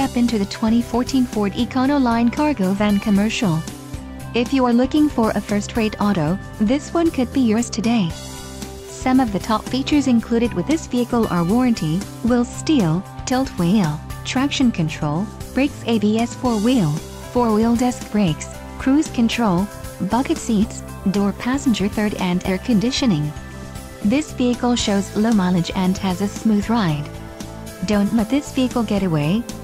step into the 2014 Ford Econoline Cargo Van Commercial. If you are looking for a first-rate auto, this one could be yours today. Some of the top features included with this vehicle are warranty, wheel steel, tilt wheel, traction control, brakes ABS 4-wheel, 4-wheel disc brakes, cruise control, bucket seats, door passenger third and air conditioning. This vehicle shows low mileage and has a smooth ride. Don't let this vehicle get away,